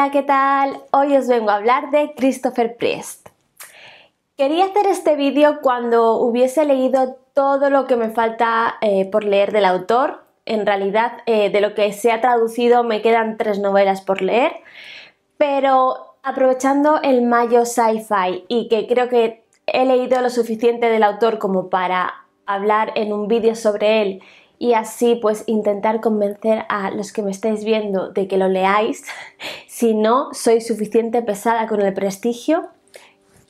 Hola, ¿qué tal? Hoy os vengo a hablar de Christopher Priest. Quería hacer este vídeo cuando hubiese leído todo lo que me falta eh, por leer del autor. En realidad, eh, de lo que se ha traducido me quedan tres novelas por leer, pero aprovechando el mayo sci-fi y que creo que he leído lo suficiente del autor como para hablar en un vídeo sobre él y así pues intentar convencer a los que me estáis viendo de que lo leáis. Si no soy suficiente pesada con el prestigio,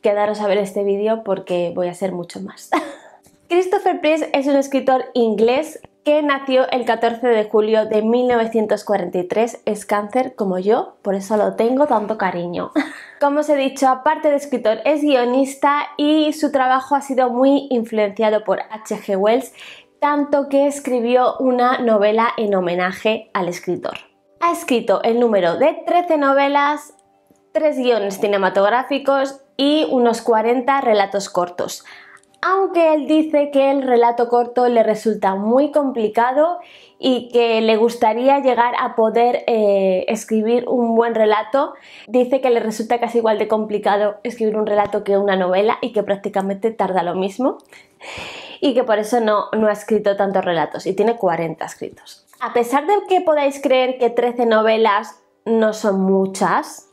quedaros a ver este vídeo porque voy a ser mucho más. Christopher Priest es un escritor inglés que nació el 14 de julio de 1943, es cáncer como yo, por eso lo tengo tanto cariño. Como os he dicho, aparte de escritor, es guionista y su trabajo ha sido muy influenciado por H.G. Wells, tanto que escribió una novela en homenaje al escritor. Ha escrito el número de 13 novelas, 3 guiones cinematográficos y unos 40 relatos cortos. Aunque él dice que el relato corto le resulta muy complicado y que le gustaría llegar a poder eh, escribir un buen relato, dice que le resulta casi igual de complicado escribir un relato que una novela y que prácticamente tarda lo mismo y que por eso no, no ha escrito tantos relatos y tiene 40 escritos. A pesar de que podáis creer que 13 novelas no son muchas,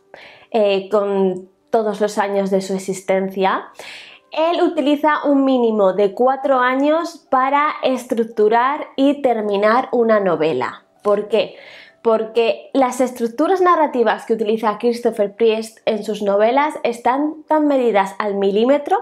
eh, con todos los años de su existencia, él utiliza un mínimo de 4 años para estructurar y terminar una novela. ¿Por qué? Porque las estructuras narrativas que utiliza Christopher Priest en sus novelas están tan medidas al milímetro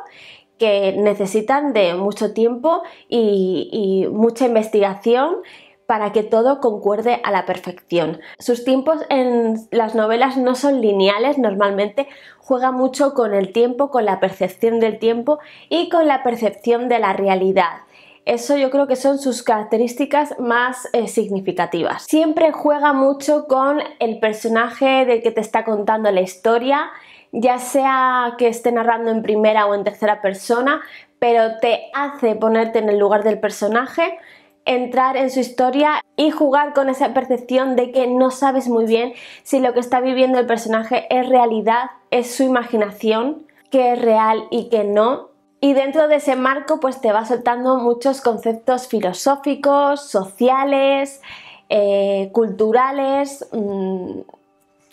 que necesitan de mucho tiempo y, mucha investigación para que todo concuerde a la perfección. Sus tiempos en las novelas no son lineales, normalmente juega mucho con el tiempo, con la percepción del tiempo y con la percepción de la realidad. Eso yo creo que son sus características más eh, significativas. Siempre juega mucho con el personaje del que te está contando la historia ya sea que esté narrando en primera o en tercera persona, pero te hace ponerte en el lugar del personaje, entrar en su historia y jugar con esa percepción de que no sabes muy bien si lo que está viviendo el personaje es realidad, es su imaginación, que es real y que no. Y dentro de ese marco pues te va soltando muchos conceptos filosóficos, sociales, eh, culturales, mm,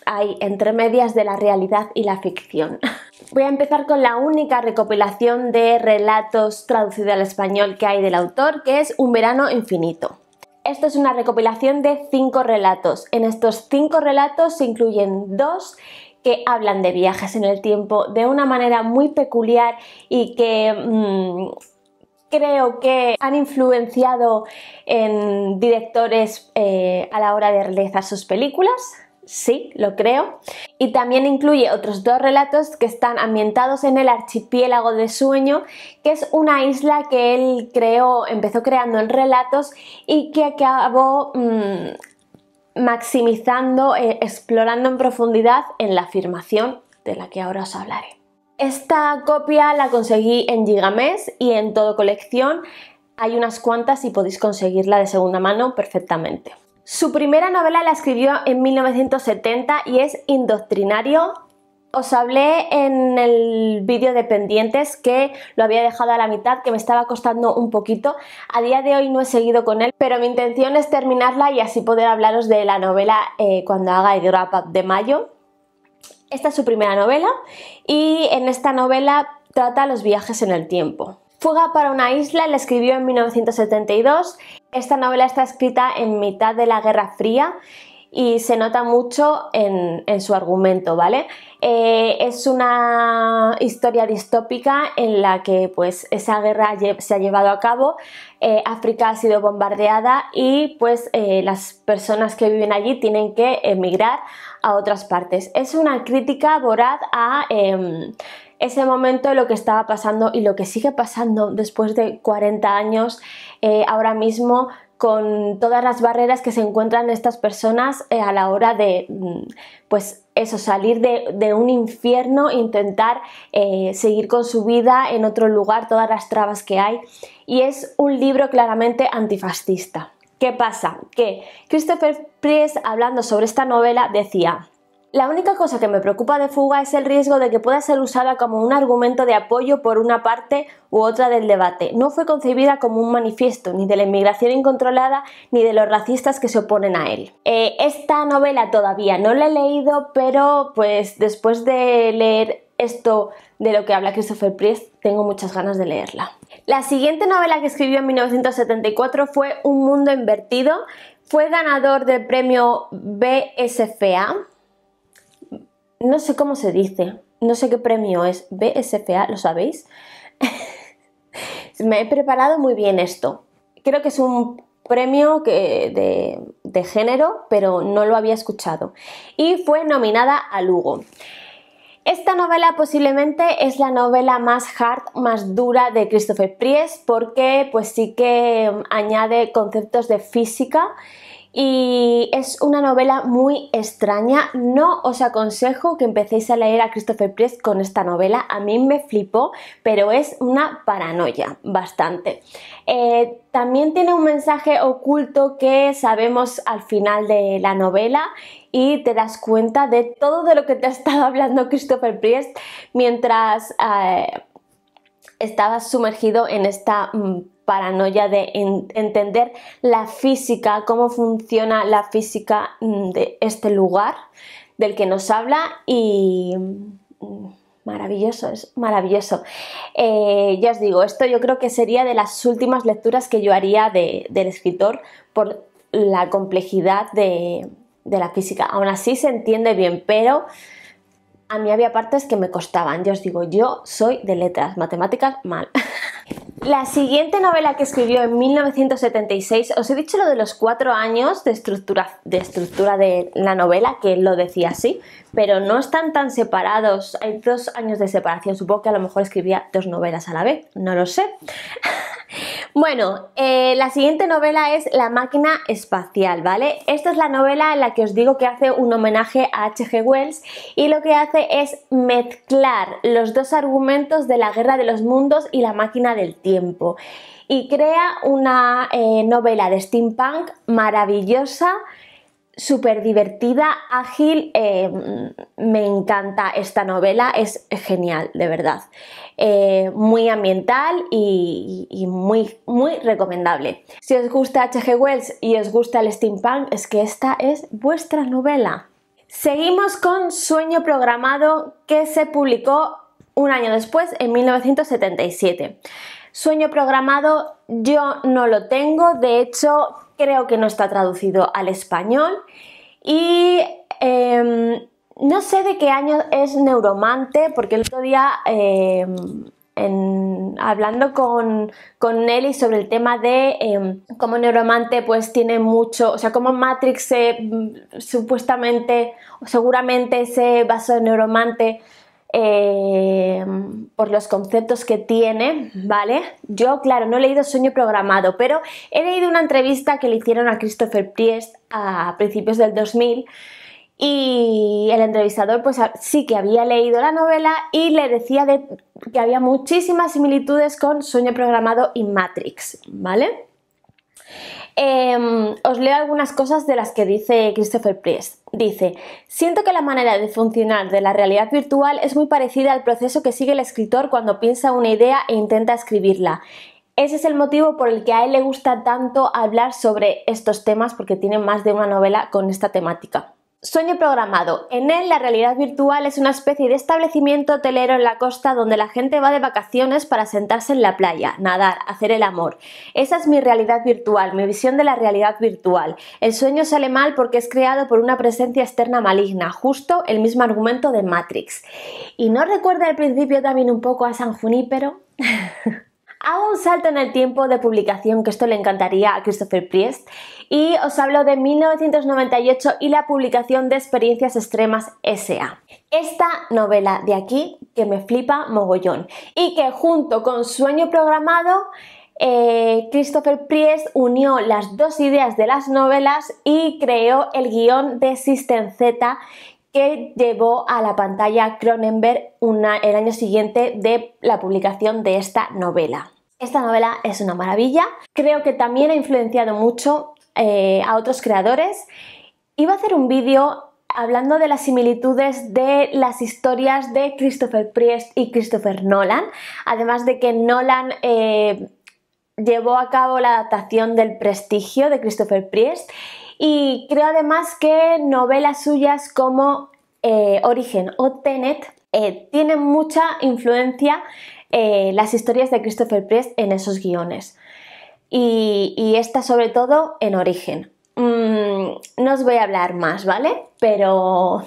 hay entre medias de la realidad y la ficción. Voy a empezar con la única recopilación de relatos traducidos al español que hay del autor, que es Un verano infinito. Esto es una recopilación de cinco relatos. En estos cinco relatos se incluyen dos que hablan de viajes en el tiempo de una manera muy peculiar y que mm, creo que han influenciado en directores eh, a la hora de realizar sus películas sí, lo creo. Y también incluye otros dos relatos que están ambientados en el archipiélago de Sueño, que es una isla que él creó, empezó creando en relatos y que acabó mm, maximizando, eh, explorando en profundidad en la afirmación de la que ahora os hablaré. Esta copia la conseguí en Gigames y en todo colección. Hay unas cuantas y podéis conseguirla de segunda mano perfectamente. Su primera novela la escribió en 1970 y es Indoctrinario. Os hablé en el vídeo de pendientes que lo había dejado a la mitad, que me estaba costando un poquito. A día de hoy no he seguido con él, pero mi intención es terminarla y así poder hablaros de la novela eh, cuando haga el wrap up de mayo. Esta es su primera novela y en esta novela trata los viajes en el tiempo. Fuga para una isla la escribió en 1972. Esta novela está escrita en mitad de la Guerra Fría y se nota mucho en, su argumento, ¿vale? Eh, es una historia distópica en la que pues esa guerra se ha llevado a cabo, eh, África ha sido bombardeada y pues eh, las personas que viven allí tienen que emigrar a otras partes. Es una crítica voraz a em, ese momento lo que estaba pasando y lo que sigue pasando después de 40 años eh, ahora mismo con todas las barreras que se encuentran estas personas eh, a la hora de, mm, pues eso, salir de, un infierno, intentar eh, seguir con su vida en otro lugar, todas las trabas que hay. Y es un libro claramente antifascista. ¿Qué pasa? Que Christopher Priest, hablando sobre esta novela, decía, La única cosa que me preocupa de Fuga es el riesgo de que pueda ser usada como un argumento de apoyo por una parte u otra del debate. No fue concebida como un manifiesto ni de la inmigración incontrolada ni de los racistas que se oponen a él. Eh, esta novela todavía no la he leído, pero pues después de leer esto de lo que habla Christopher Priest, tengo muchas ganas de leerla. La siguiente novela que escribió en 1974 fue Un mundo invertido. Fue ganador del premio BSFA no sé cómo se dice, no sé qué premio es, BSFA, ¿lo sabéis? Me he preparado muy bien esto. Creo que es un premio de, de, género, pero no lo había escuchado. Y fue nominada a Lugo. Esta novela posiblemente es la novela más hard, más dura de Christopher Priest porque pues sí que añade conceptos de física y es una novela muy extraña. No os aconsejo que empecéis a leer a Christopher Priest con esta novela. A mí me flipó, pero es una paranoia bastante. Eh, también tiene un mensaje oculto que sabemos al final de la novela y te das cuenta de todo de lo que te ha estado hablando Christopher Priest mientras eh, estabas sumergido en esta mm, paranoia de entender la física, cómo funciona la física mm, de este lugar del que nos habla y mm, maravilloso, es maravilloso. Eh, ya os digo, esto yo creo que sería de las últimas lecturas que yo haría del escritor por la complejidad de, de la física. Aún así se entiende bien, pero a mí había partes que me costaban. Ya os digo, yo soy de letras, matemáticas mal. La siguiente novela que escribió en 1976, os he dicho lo de los cuatro años de estructura, de estructura de la novela, que lo decía así, pero no están tan separados, hay dos años de separación, supongo que a lo mejor escribía dos novelas a la vez, no lo sé. Bueno, eh, la siguiente novela es La máquina espacial, ¿vale? Esta es la novela en la que os digo que hace un homenaje a H.G. Wells y lo que hace es mezclar los dos argumentos de la guerra de los mundos y la máquina del tiempo. Y crea una eh, novela de steampunk maravillosa súper divertida, ágil, eh, me encanta esta novela, es genial, de verdad. Eh, muy ambiental y, muy, muy recomendable. Si os gusta H.G. Wells y os gusta el steampunk, es que esta es vuestra novela. Seguimos con Sueño Programado que se publicó un año después, en 1977. Sueño Programado yo no lo tengo, de hecho creo que no está traducido al español. Y em, no sé de qué año es Neuromante, porque el otro día em, hablando con, con, Nelly sobre el tema de em, cómo Neuromante pues tiene mucho, o sea, cómo Matrix supuestamente o seguramente se basó en Neuromante por los conceptos que tiene, ¿vale? Yo, claro, no he leído Sueño Programado, pero he leído una entrevista que le hicieron a Christopher Priest a principios del 2000 y el entrevistador pues sí que había leído la novela y le decía de, que había muchísimas similitudes con Sueño Programado y Matrix, ¿vale? Em, os leo algunas cosas de las que dice Christopher Priest. Dice, siento que la manera de funcionar de la realidad virtual es muy parecida al proceso que sigue el escritor cuando piensa una idea e intenta escribirla. Ese es el motivo por el que a él le gusta tanto hablar sobre estos temas porque tiene más de una novela con esta temática. Sueño programado. En él la realidad virtual es una especie de establecimiento hotelero en la costa donde la gente va de vacaciones para sentarse en la playa, nadar, hacer el amor. Esa es mi realidad virtual, mi visión de la realidad virtual. El sueño sale mal porque es creado por una presencia externa maligna, justo el mismo argumento de Matrix. ¿Y no recuerda al principio también un poco a San Junípero? Hago un salto en el tiempo de publicación, que esto le encantaría a Christopher Priest, y os hablo de 1998 y la publicación de Experiencias Extremas S.A. Esta novela de aquí que me flipa mogollón y que junto con Sueño Programado eh, Christopher Priest unió las dos ideas de las novelas y creó el guion de System Z que llevó a la pantalla Cronenberg el año siguiente de la publicación de esta novela. Esta novela es una maravilla, creo que también ha influenciado mucho eh, a otros creadores. Iba a hacer un vídeo hablando de las similitudes de las historias de Christopher Priest y Christopher Nolan, además de que Nolan eh, llevó a cabo la adaptación del Prestigio de Christopher Priest y creo además que novelas suyas como eh, Origen o Tenet eh, tienen mucha influencia las historias de Christopher Priest en esos guiones y, y esta sobre todo en Origen. Mm, no os voy a hablar más, ¿vale? Pero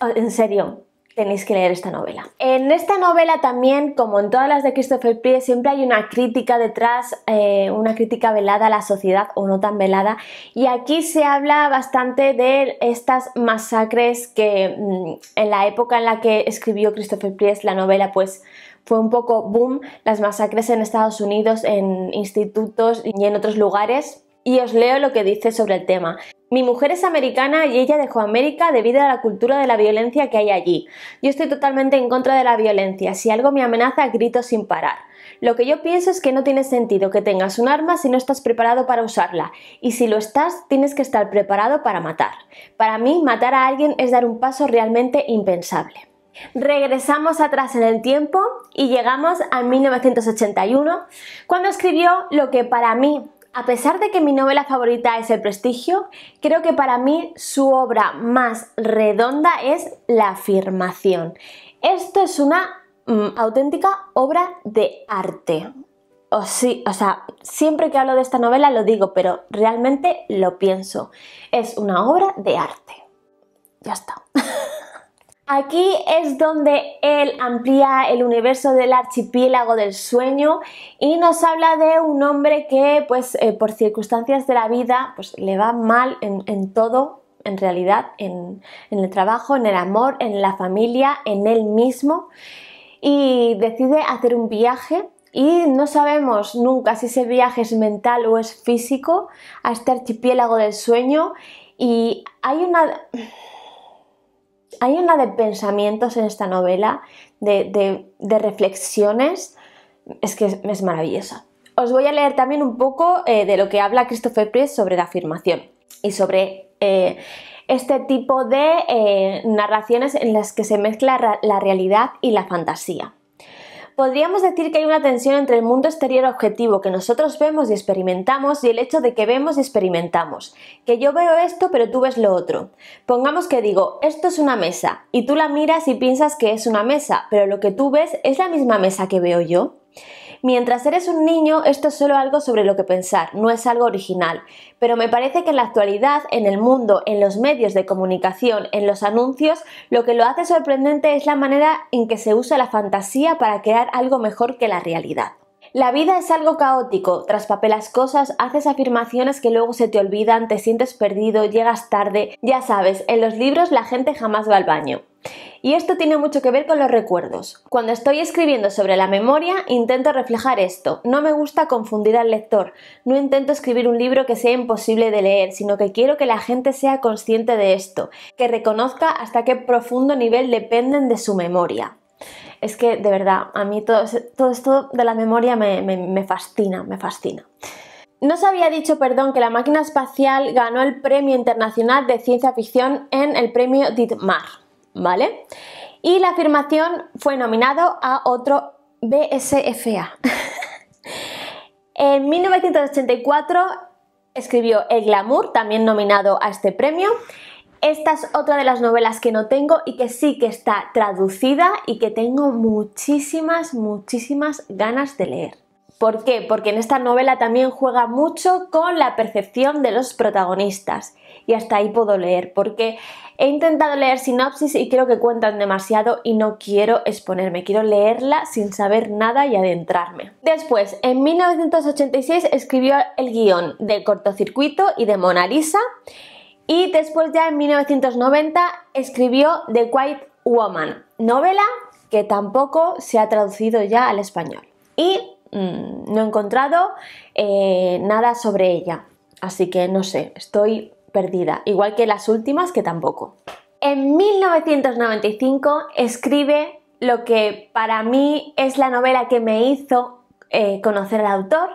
en serio, tenéis que leer esta novela. En esta novela también, como en todas las de Christopher Priest, siempre hay una crítica detrás, eh, una crítica velada a la sociedad o no tan velada. Y aquí se habla bastante de estas masacres que mm, en la época en la que escribió Christopher Priest la novela, pues fue un poco boom, las masacres en Estados Unidos, en institutos y en otros lugares y os leo lo que dice sobre el tema. Mi mujer es americana y ella dejó América debido a la cultura de la violencia que hay allí. Yo estoy totalmente en contra de la violencia. Si algo me amenaza, grito sin parar. Lo que yo pienso es que no tiene sentido que tengas un arma si no estás preparado para usarla. Y si lo estás, tienes que estar preparado para matar. Para mí, matar a alguien es dar un paso realmente impensable. Regresamos atrás en el tiempo y llegamos a 1981, cuando escribió lo que para mí a pesar de que mi novela favorita es El Prestigio, creo que para mí su obra más redonda es La afirmación. Esto es una mm, auténtica obra de arte. O, sí, o sea, siempre que hablo de esta novela lo digo, pero realmente lo pienso. Es una obra de arte. Ya está. Aquí es donde él amplía el universo del archipiélago del sueño y nos habla de un hombre que, pues, eh, por circunstancias de la vida, pues le va mal en, todo, en realidad, en, en el trabajo, en el amor, en la familia, en él mismo y decide hacer un viaje y no sabemos nunca si ese viaje es mental o es físico a este archipiélago del sueño y hay una hay una de pensamientos en esta novela, de, reflexiones, es que es, maravillosa. Os voy a leer también un poco eh, de lo que habla Christopher Priest sobre la afirmación y sobre eh, este tipo de eh, narraciones en las que se mezcla la realidad y la fantasía. Podríamos decir que hay una tensión entre el mundo exterior objetivo que nosotros vemos y experimentamos y el hecho de que vemos y experimentamos. Que yo veo esto pero tú ves lo otro. Pongamos que digo, esto es una mesa y tú la miras y piensas que es una mesa, pero lo que tú ves es la misma mesa que veo yo. Mientras eres un niño, esto es solo algo sobre lo que pensar, no es algo original, pero me parece que en la actualidad, en el mundo, en los medios de comunicación, en los anuncios, lo que lo hace sorprendente es la manera en que se usa la fantasía para crear algo mejor que la realidad. La vida es algo caótico, traspapelas cosas, haces afirmaciones que luego se te olvidan, te sientes perdido, llegas tarde, ya sabes, en los libros la gente jamás va al baño. Y esto tiene mucho que ver con los recuerdos. Cuando estoy escribiendo sobre la memoria, intento reflejar esto. No me gusta confundir al lector. No intento escribir un libro que sea imposible de leer, sino que quiero que la gente sea consciente de esto, que reconozca hasta qué profundo nivel dependen de su memoria. Es que, de verdad, a mí todo, esto de la memoria me, me fascina, me fascina. No se había dicho, perdón, que la máquina espacial ganó el Premio Internacional de Ciencia Ficción en el Premio Ditmar. ¿Vale? Y la afirmación fue nominado a otro BSFA. en 1984 escribió El Glamour, también nominado a este premio. Esta es otra de las novelas que no tengo y que sí que está traducida y que tengo muchísimas, muchísimas ganas de leer. ¿Por qué? Porque en esta novela también juega mucho con la percepción de los protagonistas y hasta ahí puedo leer, porque he intentado leer sinopsis y creo que cuentan demasiado y no quiero exponerme, quiero leerla sin saber nada y adentrarme. Después, en 1986 escribió el guion de Cortocircuito y de Mona Lisa y después ya en 1990 escribió The Quiet Woman, novela que tampoco se ha traducido ya al español. Y Mm, no he encontrado eh, nada sobre ella. Así que no sé, estoy perdida. Igual que las últimas, que tampoco. En 1995 escribe lo que para mí es la novela que me hizo eh, conocer al autor,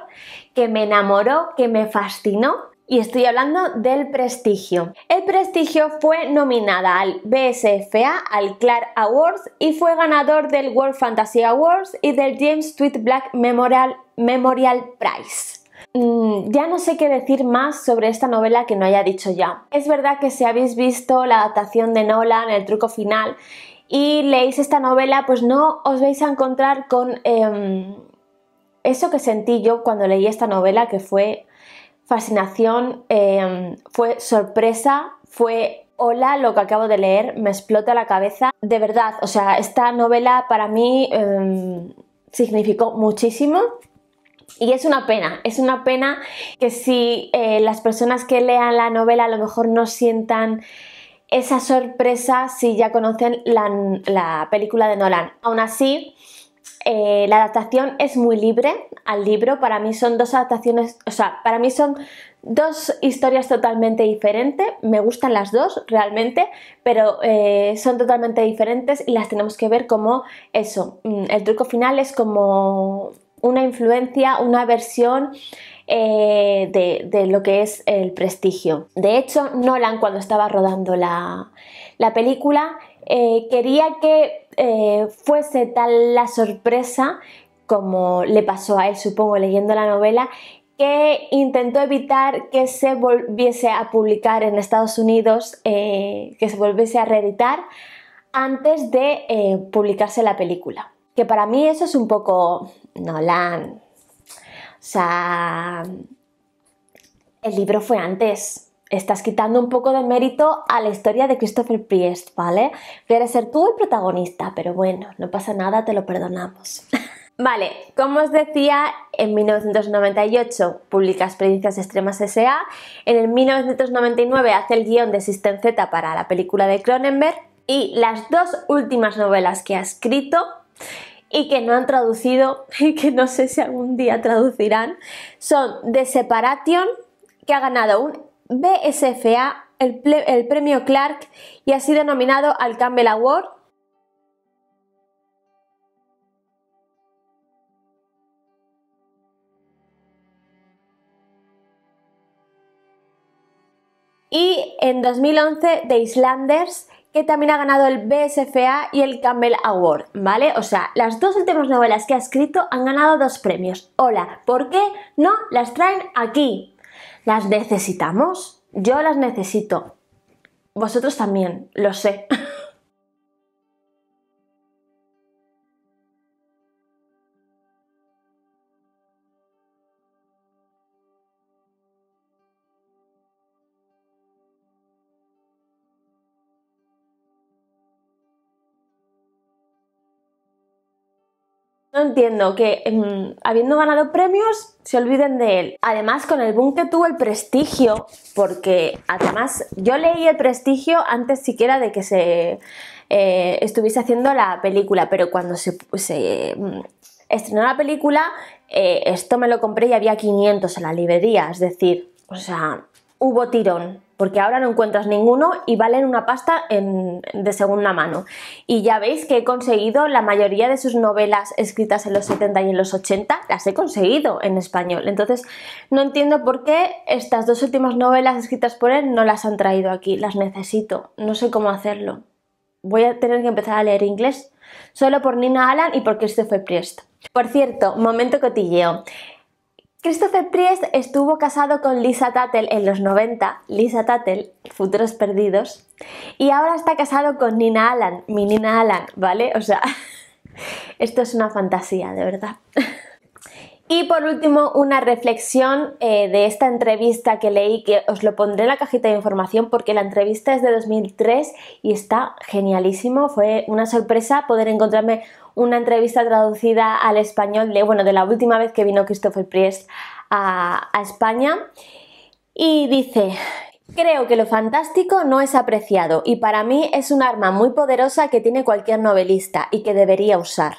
que me enamoró, que me fascinó, y estoy hablando del Prestigio. El Prestigio fue nominada al BSFA, al Clark Awards y fue ganador del World Fantasy Awards y del James Tweed Black Memorial, Memorial Prize. Mm, ya no sé qué decir más sobre esta novela que no haya dicho ya. Es verdad que si habéis visto la adaptación de Nolan, El truco final, y leéis esta novela, pues no os vais a encontrar con em, eso que sentí yo cuando leí esta novela, que fue fascinación, em, fue sorpresa, fue hola lo que acabo de leer, me explota la cabeza. De verdad, o sea, esta novela para mí em, significó muchísimo. Y es una pena, es una pena que si eh, las personas que lean la novela a lo mejor no sientan esa sorpresa si ya conocen la, película de Nolan. Aún así, eh, la adaptación es muy libre al libro. Para mí son dos adaptaciones, o sea, para mí son dos historias totalmente diferentes. Me gustan las dos realmente, pero eh, son totalmente diferentes y las tenemos que ver como eso. Mm, el truco final es como una influencia, una versión eh, de, lo que es el prestigio. De hecho, Nolan cuando estaba rodando la, película eh, quería que eh, fuese tal la sorpresa como le pasó a él, supongo, leyendo la novela, que intentó evitar que se volviese a publicar en Estados Unidos, que se volviese a reeditar antes de publicarse la película. Que para mí eso es un poco Nolan, o sea, el libro fue antes. Estás quitando un poco de mérito a la historia de Christopher Priest, ¿vale? Quieres ser tú el protagonista, pero bueno, no pasa nada, te lo perdonamos. Vale, como os decía, en 1998 publica Experiencias Extremas S.A. En el 1999 hace el guion de System para la película de Cronenberg. Y las dos últimas novelas que ha escrito y que no han traducido y que no sé si algún día traducirán, son The Separation, que ha ganado un BSFA, el, el premio Clark y ha sido nominado al Campbell Award. Y en 2011 The Islanders que también ha ganado el BSFA y el Campbell Award, ¿vale? O sea, las dos últimas novelas que ha escrito han ganado dos premios. Hola, ¿por qué no las traen aquí? ¿Las necesitamos? Yo las necesito. Vosotros también, lo sé. entiendo que em, habiendo ganado premios se olviden de él. Además, con el boom que tuvo el prestigio, porque además yo leí el prestigio antes siquiera de que se eh, estuviese haciendo la película, pero cuando se, mm, estrenó la película, eh, esto me lo compré y había 500 en la librería, es decir, o sea, hubo tirón porque ahora no encuentras ninguno y valen una pasta de segunda mano. Y ya veis que he conseguido la mayoría de sus novelas escritas en los 70 y en los 80, las he conseguido en español. Entonces, no entiendo por qué estas dos últimas novelas escritas por él no las han traído aquí, las necesito, no sé cómo hacerlo. Voy a tener que empezar a leer inglés solo por Nina Allan y por Christopher Priest. Por cierto, momento cotilleo. Christopher Priest estuvo casado con Lisa Tattle en los 90, Lisa Tattle, Futuros Perdidos, y ahora está casado con Nina Allan, mi Nina Allan, ¿vale? O sea, esto es una fantasía, de verdad. Y por último, una reflexión eh, de esta entrevista que leí, que os lo pondré en la cajita de información porque la entrevista es de 2003 y está genialísimo. Fue una sorpresa poder encontrarme una entrevista traducida al español de, bueno, de la última vez que vino Christopher Priest a, España. Y dice, Creo que lo fantástico no es apreciado y para mí es un arma muy poderosa que tiene cualquier novelista y que debería usar.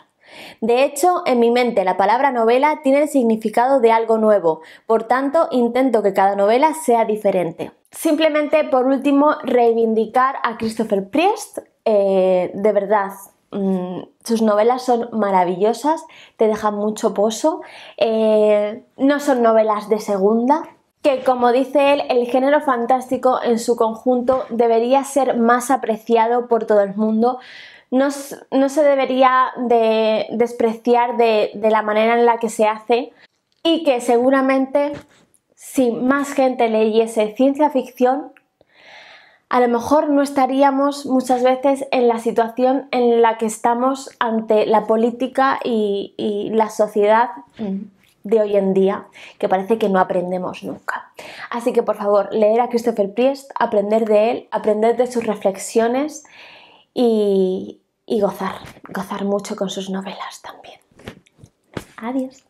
De hecho, en mi mente la palabra novela tiene el significado de algo nuevo, por tanto intento que cada novela sea diferente. Simplemente, por último, reivindicar a Christopher Priest, eh, de verdad, mm, sus novelas son maravillosas, te dejan mucho pozo, eh, no son novelas de segunda, que como dice él, el género fantástico en su conjunto debería ser más apreciado por todo el mundo, no, se debería de despreciar de, de la manera en la que se hace y que seguramente si más gente leyese ciencia ficción, a lo mejor no estaríamos muchas veces en la situación en la que estamos ante la política y, y la sociedad de hoy en día, que parece que no aprendemos nunca. Así que por favor, leer a Christopher Priest, aprender de él, aprender de sus reflexiones y, y gozar, gozar mucho con sus novelas también. Adiós.